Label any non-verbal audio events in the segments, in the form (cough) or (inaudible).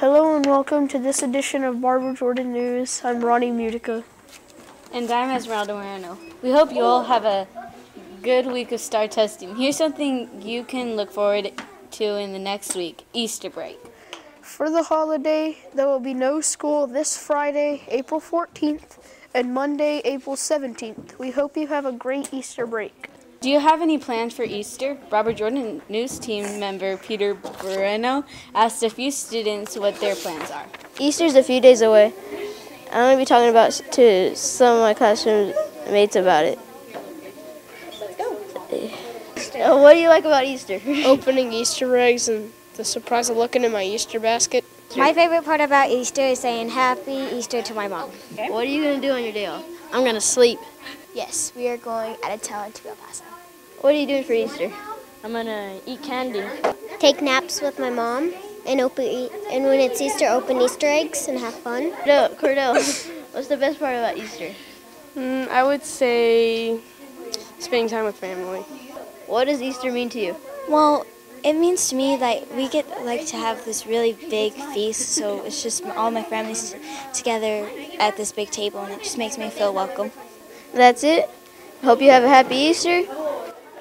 Hello and welcome to this edition of Barbara Jordan News. I'm Ronnie Mutica. And I'm Esmeralda Moreno. We hope you all have a good week of star testing. Here's something you can look forward to in the next week Easter break. For the holiday, there will be no school this Friday, April 14th, and Monday, April 17th. We hope you have a great Easter break. Do you have any plans for Easter? Robert Jordan News team member Peter Bueno asked a few students what their plans are. Easter's a few days away. I'm going to be talking about to some of my classroom mates about it. Uh, What do you like about Easter? (laughs) Opening Easter eggs and the surprise of looking in my Easter basket. My favorite part about Easter is saying Happy Easter to my mom. What are you going to do on your day off? I'm going to sleep. Yes, we are going out of town to El Paso. What are you doing for Easter? I'm gonna eat candy. Take naps with my mom and open eat, and when it's Easter, open Easter eggs and have fun. Cordell, Cordell, (laughs) what's the best part about Easter? Mm, I would say spending time with family. What does Easter mean to you? Well, it means to me that we get like to have this really big feast, so it's just all my families together at this big table, and it just makes me feel welcome. That's it. Hope you have a happy Easter.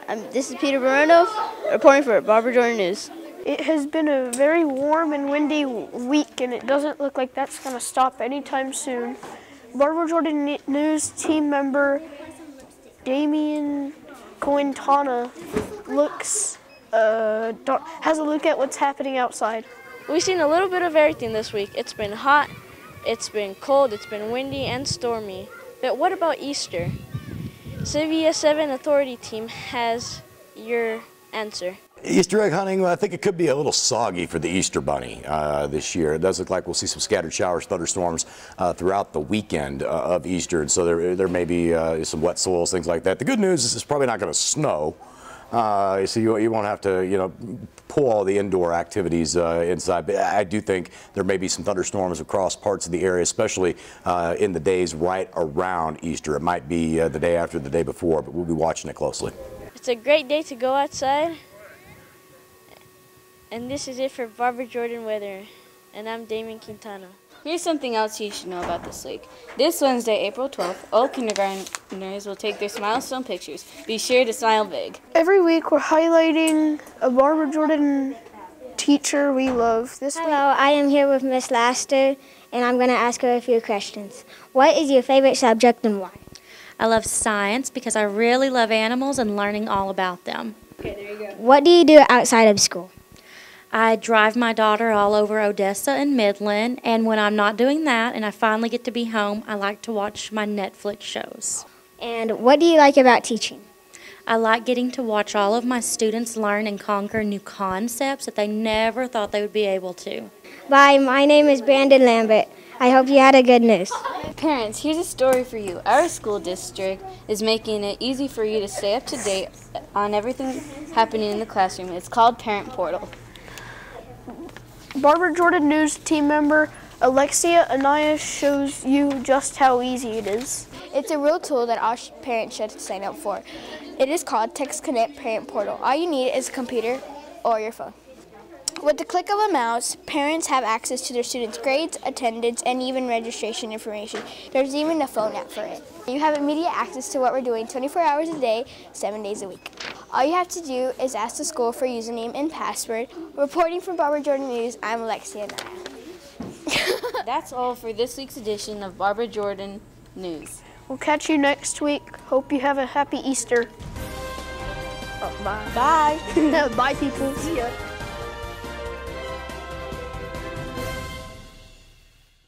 Um, this is Peter Moreno reporting for Barbara Jordan News. It has been a very warm and windy week, and it doesn't look like that's going to stop anytime soon. Barbara Jordan News team member Damian Quintana looks uh, has a look at what's happening outside. We've seen a little bit of everything this week. It's been hot, it's been cold, it's been windy and stormy. But what about Easter? CBS 7 Authority Team has your answer. Easter egg hunting, well, I think it could be a little soggy for the Easter bunny uh, this year. It does look like we'll see some scattered showers, thunderstorms uh, throughout the weekend uh, of Easter, and so there, there may be uh, some wet soils, things like that. The good news is it's probably not going to snow, uh, so you, you won't have to, you know, pull all the indoor activities uh, inside. But I do think there may be some thunderstorms across parts of the area, especially uh, in the days right around Easter. It might be uh, the day after, the day before, but we'll be watching it closely. It's a great day to go outside. And this is it for Barbara Jordan Weather. And I'm Damien Quintana. Here's something else you should know about this week. This Wednesday, April 12th, all kindergartners will take their milestone pictures. Be sure to smile big. Every week we're highlighting a Barbara Jordan teacher we love. This week I am here with Miss Laster, and I'm going to ask her a few questions. What is your favorite subject and why? I love science because I really love animals and learning all about them. Okay, there you go. What do you do outside of school? I drive my daughter all over Odessa and Midland, and when I'm not doing that and I finally get to be home, I like to watch my Netflix shows. And what do you like about teaching? I like getting to watch all of my students learn and conquer new concepts that they never thought they would be able to. Bye, my name is Brandon Lambert. I hope you had a good news. Parents, here's a story for you. Our school district is making it easy for you to stay up to date on everything happening in the classroom. It's called Parent Portal. Barbara Jordan News team member Alexia Anaya shows you just how easy it is. It's a real tool that all parents should sign up for. It is called TxConnect Parent Portal. All you need is a computer or your phone. With the click of a mouse, parents have access to their students' grades, attendance, and even registration information. There's even a phone app for it. You have immediate access to what we're doing 24 hours a day, 7 days a week. All you have to do is ask the school for username and password. Reporting from Barbara Jordan News, I'm Alexia Anaya. (laughs) That's all for this week's edition of Barbara Jordan News. We'll catch you next week. Hope you have a happy Easter. Oh, bye. Bye. (laughs) bye, people. See ya.